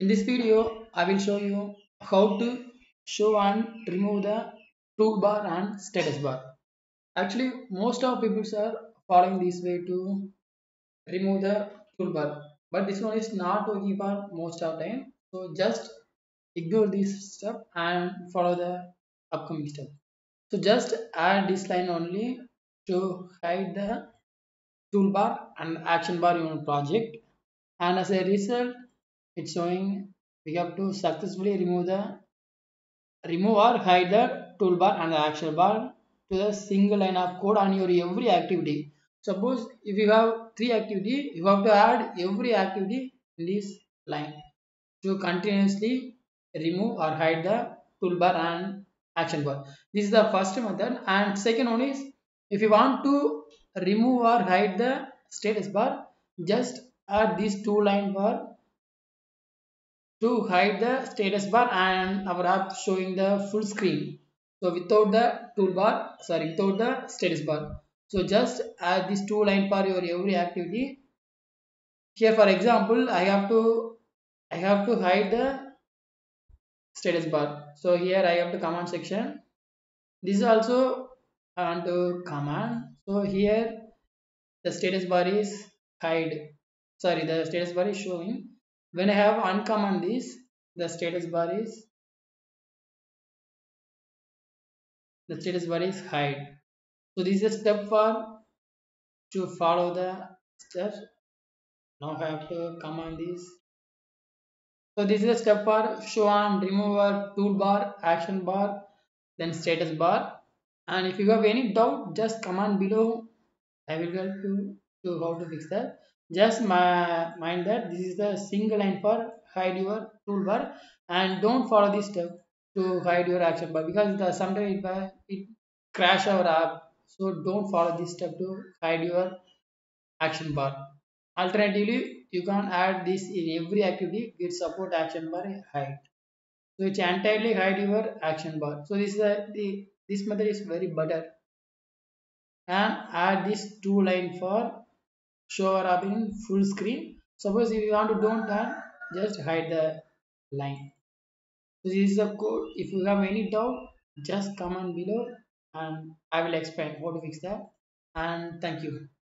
In this video, I will show you how to show and remove the toolbar and status bar. Actually, most of people are following this way to remove the toolbar, but this one is not working for most of time. So just ignore this step and follow the upcoming step. So just add this line only to hide the toolbar and action bar in your project and as a result it's showing we have to successfully remove the remove or hide the toolbar and the action bar to the single line of code on your every activity. Suppose if you have three activity you have to add every activity in this line to continuously remove or hide the toolbar and action bar. This is the first method. And second one is if you want to remove or hide the status bar just add these two line bar to hide the status bar and our app showing the full screen. So without the toolbar sorry without the status bar. So just add these two line for your every activity. Here for example i have to i have to hide the status bar. So here i have the command section. This is also to command. So here the status bar is hide. Sorry the status bar is showing when I have uncommand this the status bar is the status bar is hide. So this is a step for to follow the steps now I have to command this so this is a step for show and remove toolbar action bar then status bar. And if you have any doubt just comment below. I will help you to how to fix that just mind that this is the single line for hide your toolbar and don't follow this step to hide your action bar because the sometimes it, it crash our app. So don't follow this step to hide your action bar. Alternatively you can add this in every activity git support action bar hide so it's entirely hide your action bar. So this is a, the this method is very better. And add this two line for show or up in full screen. Suppose if you want to don't add just hide the line. So this is the code. If you have any doubt just comment below and i will explain how to fix that. And thank you